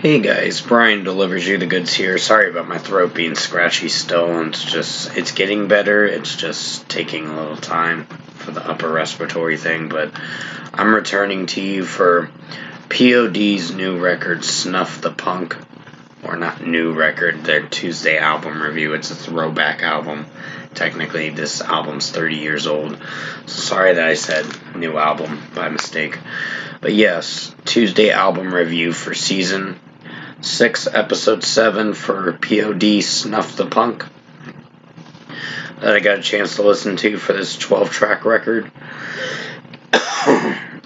Hey guys, Bryan delivers you the goods here. Sorry about my throat being scratchy still. It's just, it's getting better. It's just taking a little time for the upper respiratory thing. But I'm returning to you for POD's new record, Snuff the Punk. Or not new record, their Tuesday album review. It's a throwback album. Technically, this album's 30 years old. So sorry that I said new album by mistake. But yes, Tuesday album review for season 6, Episode 7 for POD Snuff the Punk that I got a chance to listen to for this 12 track record,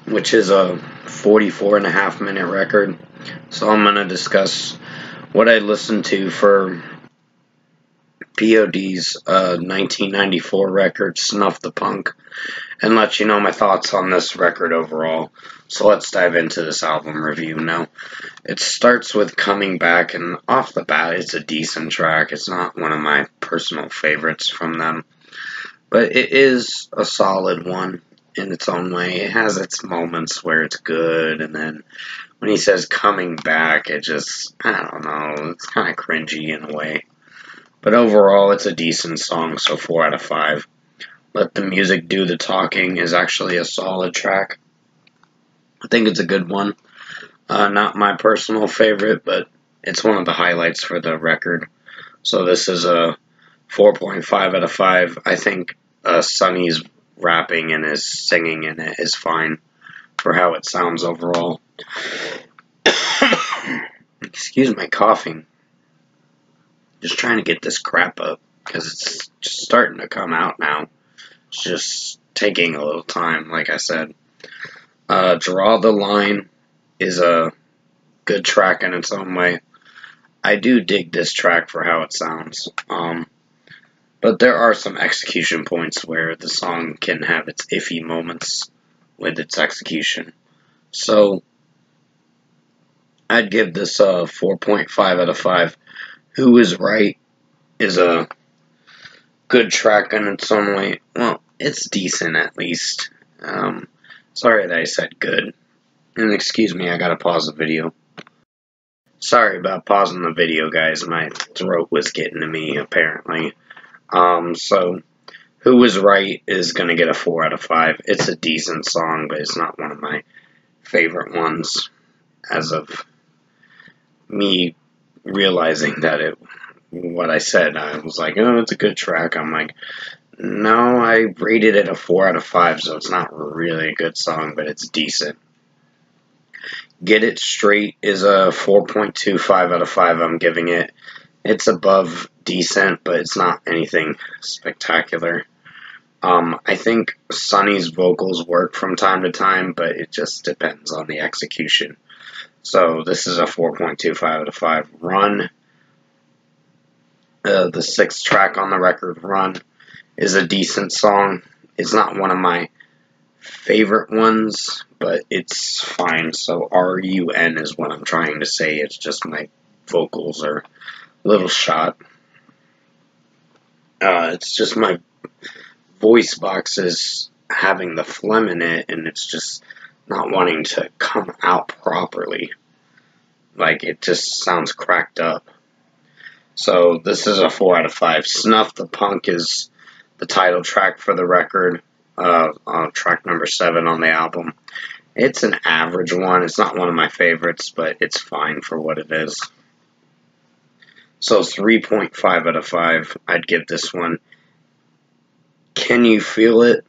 which is a 44 and a half minute record. So I'm going to discuss what I listened to for POD's uh, 1994 record, Snuff the Punk, and let you know my thoughts on this record overall. So let's dive into this album review now. It starts with Coming Back, and off the bat, it's a decent track. It's not one of my personal favorites from them, but it is a solid one in its own way. It has its moments where it's good, and then when he says coming back, it just, I don't know, it's kind of cringy in a way. But overall, it's a decent song, so 4 out of 5. Let the Music Do the Talking is actually a solid track. I think it's a good one. Uh, not my personal favorite, but it's one of the highlights for the record. So this is a 4.5 out of 5. I think uh, Sonny's rapping and his singing in it is fine for how it sounds overall. Excuse my coughing. Just trying to get this crap up because it's just starting to come out now. It's just taking a little time, like I said. Uh, Draw the Line is a good track in its own way. I do dig this track for how it sounds. Um, but there are some execution points where the song can have its iffy moments with its execution. So, I'd give this a 4.5 out of 5. Who is Right is a good track in its own way. Well, it's decent at least. Um, sorry that I said good. And excuse me, I gotta pause the video. Sorry about pausing the video, guys. My throat was getting to me, apparently. Um, so, Who Was Right is gonna get a 4 out of 5. It's a decent song, but it's not one of my favorite ones as of me realizing that it what I said. I was like, oh, it's a good track. I'm like, no, I rated it a 4 out of 5, so it's not really a good song, but it's decent. Get It Straight is a 4.25 out of 5. I'm giving it. It's above decent, but it's not anything spectacular. Um, I think Sonny's vocals work from time to time, but it just depends on the execution. So this is a 4.25 out of 5. Run, uh, the sixth track on the record, Run, is a decent song. It's not one of my favorite ones, but it's fine. So R-U-N is what I'm trying to say. It's just my vocals are a little shot. Uh, it's just my voice box is having the phlegm in it, and it's just not wanting to come out properly. Like, it just sounds cracked up. So, this is a 4 out of 5. Snuff the Punk is the title track for the record, uh, uh, track number 7 on the album. It's an average one. It's not one of my favorites, but it's fine for what it is. So, 3.5 out of 5. I'd give this one. Can You Feel It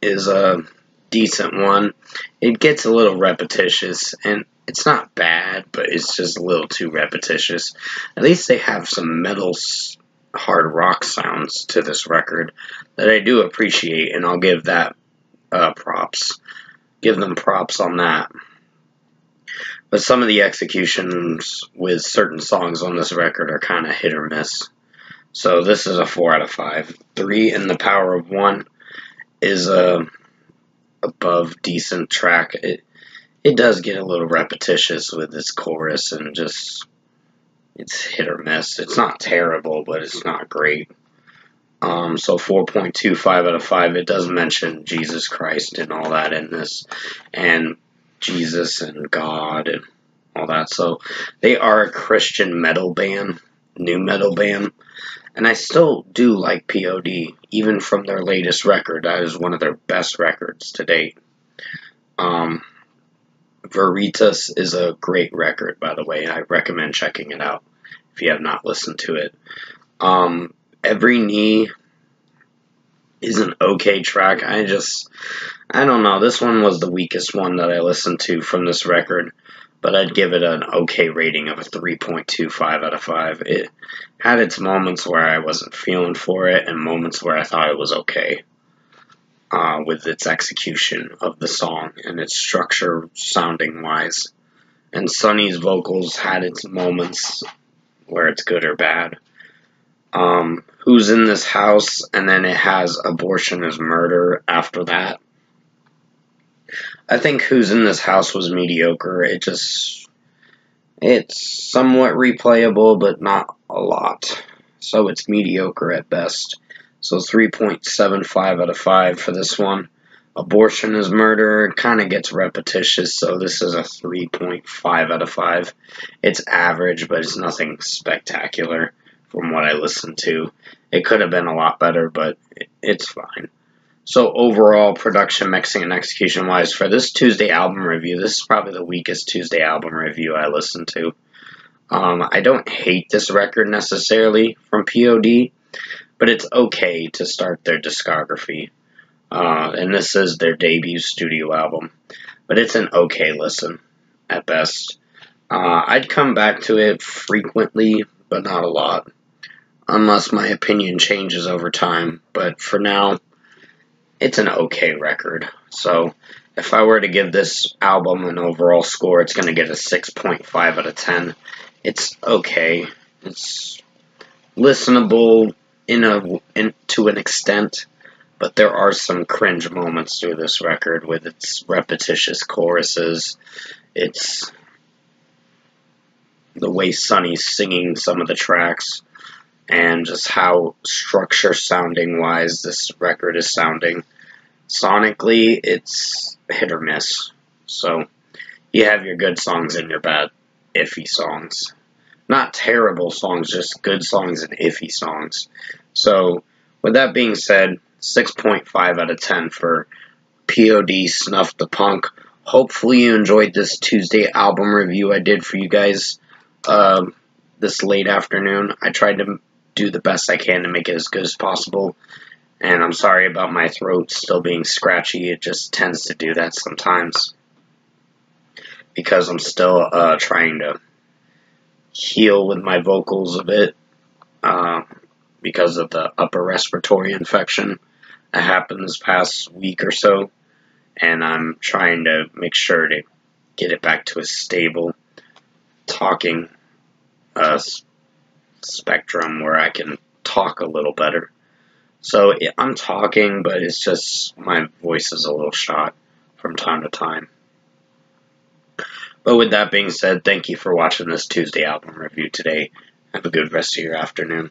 is a decent one. It gets a little repetitious, and it's not bad, but it's just a little too repetitious. At least they have some metal, hard rock sounds to this record that I do appreciate, and I'll give that uh, props. Give them props on that. But some of the executions with certain songs on this record are kind of hit or miss. So this is a 4 out of 5. 3 in the Power of 1 is a above decent track. It it does get a little repetitious with its chorus and just it's hit or miss. It's not terrible, but it's not great. Um, so 4.25 out of 5. It does mention Jesus Christ and all that in this, and Jesus and God and all that. So they are a Christian metal band, nu metal band. And I still do like POD, even from their latest record. That is one of their best records to date. Um, Veritas is a great record, by the way. I recommend checking it out if you have not listened to it. Um, Every Knee is an okay track. I just, I don't know. This one was the weakest one that I listened to from this record, but I'd give it an okay rating of a 3.25 out of 5. It had its moments where I wasn't feeling for it and moments where I thought it was okay. Uh, with its execution of the song and its structure sounding wise. And Sonny's vocals had its moments where it's good or bad. Um, who's in this house, and then it has abortion is murder after that. I think who's in this house was mediocre. It just it's somewhat replayable, but not a lot. So it's mediocre at best. So 3.75 out of 5 for this one. Abortion is murder. It kind of gets repetitious, so this is a 3.5 out of 5. It's average, but it's nothing spectacular from what I listened to. It could have been a lot better, but it's fine. So overall, production, mixing, and execution wise, for this Tuesday album review, this is probably the weakest Tuesday album review I listened to. Um, I don't hate this record necessarily from POD, but it's okay to start their discography. Uh, and this is their debut studio album, but it's an okay listen at best. Uh, I'd come back to it frequently, but not a lot, unless my opinion changes over time. But for now, it's an okay record. So if I were to give this album an overall score, it's going to get a 6.5 out of 10. It's okay. It's listenable in a in, to an extent, but there are some cringe moments through this record with its repetitious choruses. It's the way Sonny's singing some of the tracks, and just how structure sounding wise this record is sounding. Sonically, it's hit or miss. So you have your good songs and your bad, iffy songs not terrible songs, just good songs and iffy songs. So, with that being said, 6.5 out of 10 for POD Snuff the Punk. Hopefully, you enjoyed this Tuesday album review I did for you guys uh, this late afternoon. I tried to do the best I can to make it as good as possible. And I'm sorry about my throat still being scratchy. It just tends to do that sometimes. Because I'm still uh, trying to heal with my vocals a bit uh, because of the upper respiratory infection that happened this past week or so. And I'm trying to make sure to get it back to a stable talking uh, spectrum where I can talk a little better. So I'm talking, but it's just my voice is a little shot from time to time. But with that being said, thank you for watching this Tuesday album review today. Have a good rest of your afternoon.